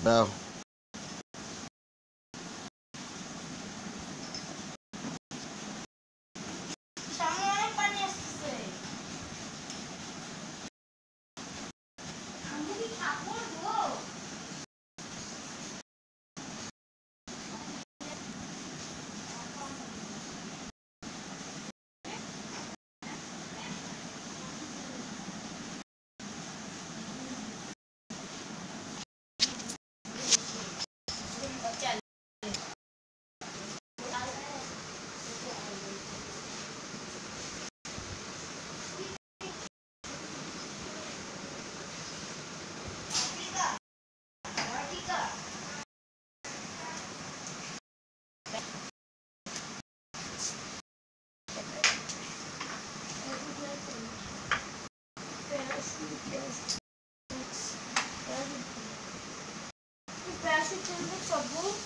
Now, Yoksa bu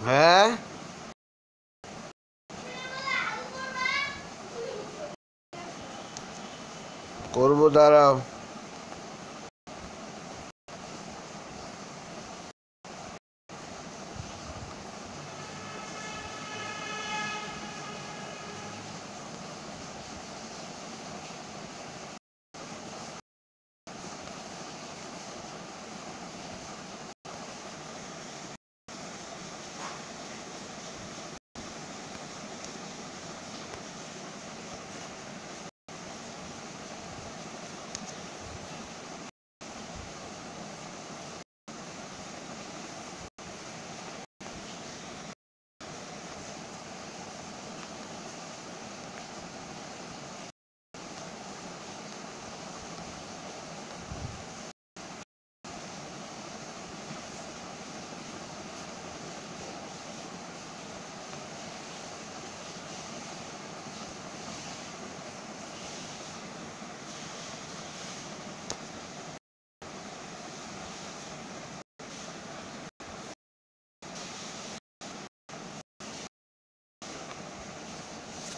হ্যাঁ? করব দাঁড়াও।